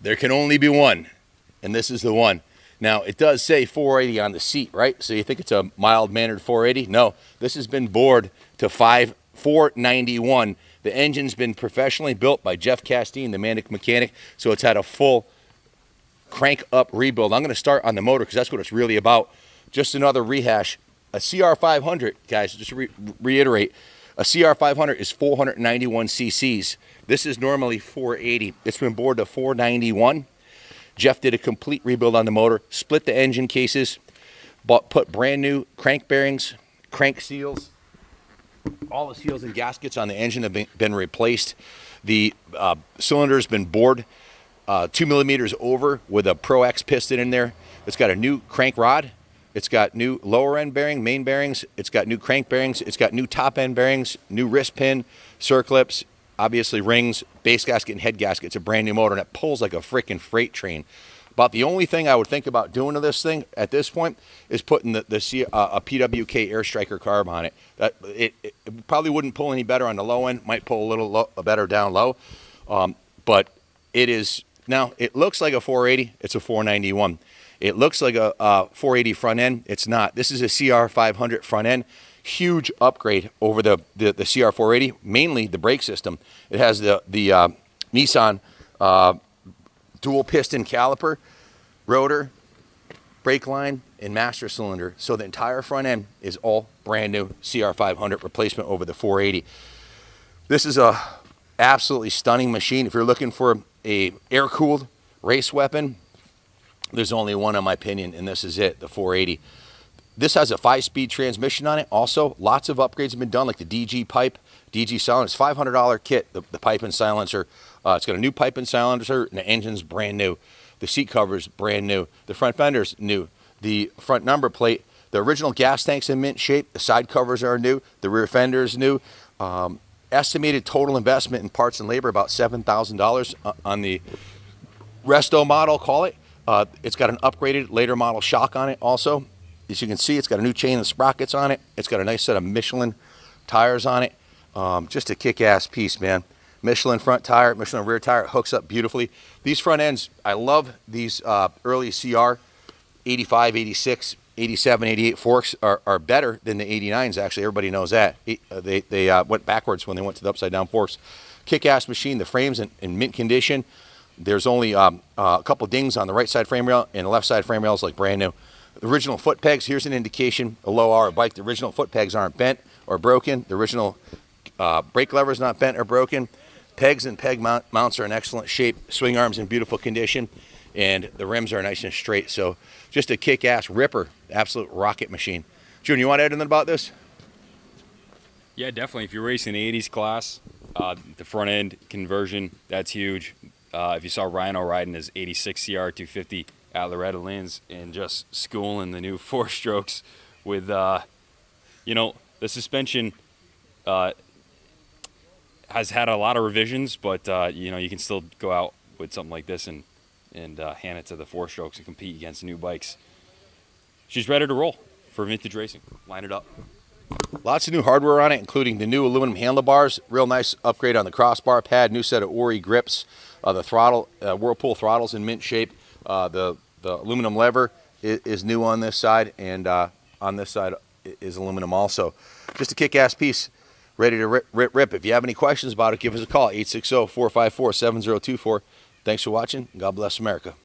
There can only be one, and this is the one. Now, it does say 480 on the seat, right? So you think it's a mild-mannered 480? No, this has been bored to 5 491. The engine's been professionally built by Jeff Castine, the Manic mechanic, so it's had a full crank up rebuild. I'm going to start on the motor because that's what it's really about. Just another rehash. A CR500, guys, just re reiterate, a CR500 is 491 cc's. This is normally 480. It's been bored to 491. Jeff did a complete rebuild on the motor, split the engine cases, bought, put brand new crank bearings, crank seals. All the seals and gaskets on the engine have been, been replaced. The uh, cylinder has been bored uh, two millimeters over with a Pro X piston in there. It's got a new crank rod. It's got new lower end bearing, main bearings. It's got new crank bearings. It's got new top end bearings, new wrist pin, circlips, obviously rings, base gasket, and head gasket. It's a brand new motor, and it pulls like a freaking freight train. About the only thing I would think about doing to this thing at this point is putting the, the C, uh, a PWK Air Striker carb on it. That it, it, probably wouldn't pull any better on the low end. Might pull a little low, better down low, um, but it is now. It looks like a 480. It's a 491. It looks like a, a 480 front end. It's not. This is a CR500 front end huge upgrade over the, the, the, CR480, mainly the brake system. It has the, the uh, Nissin uh, dual piston caliper, rotor, brake line, and master cylinder. So the entire front end is all brand new CR500 replacement over the 480. This is a absolutely stunning machine. If you're looking for a air-cooled race weapon, there's only one in my opinion, and this is it, the 480. This has a five-speed transmission on it. Also, lots of upgrades have been done, like the DG pipe, DG silencer. $500 kit, the, the pipe and silencer. Uh, it's got a new pipe and silencer, and the engine's brand new. The seat cover's brand new. The front fender's new. The front number plate, the original gas tank's in mint shape. The side covers are new. The rear fender is new. Um, estimated total investment in parts and labor about $7,000 uh, on the Resto model, call it. Uh, it's got an upgraded later model shock on it also. As you can see, it's got a new chain and sprockets on it. It's got a nice set of Michelin tires on it. Um, just a kick-ass piece, man. Michelin front tire, Michelin rear tire, it hooks up beautifully. These front ends, I love these uh, early CR 85, 86, 87, 88 forks are, are better than the 89s, actually. Everybody knows that. Uh, they they uh, went backwards when they went to the upside down forks. Kick-ass machine. The frame's in, in mint condition. There's only um, uh, a couple dings on the right side frame rail, and the left side frame rail is like brand new. The original foot pegs, here's an indication, a low hour bike, the original foot pegs aren't bent or broken. The original uh, brake lever is not bent or broken. Pegs and peg mount, mounts are in excellent shape. Swing arms in beautiful condition. And the rims are nice and straight. So just a kick-ass ripper, absolute rocket machine. June, you want to add anything about this? Yeah, definitely. If you're racing the 80s class, uh, the front end conversion, that's huge. Uh, if you saw Rhino riding his 86 CR 250 at Loretta Lynn's and just schooling the new four strokes with, uh, you know, the suspension uh, has had a lot of revisions, but uh, you know you can still go out with something like this and and uh, hand it to the four strokes and compete against new bikes. She's ready to roll for vintage racing. Line it up. Lots of new hardware on it, including the new aluminum handlebars. Real nice upgrade on the crossbar pad. New set of ODI grips. Uh, the throttle, uh, Whirlpool throttles in mint shape. Uh, the the aluminum lever is, is new on this side, and uh, on this side is aluminum also. Just a kick-ass piece, ready to rip, rip, rip. If you have any questions about it, give us a call, 860-454-7024. Thanks for watching. God bless America.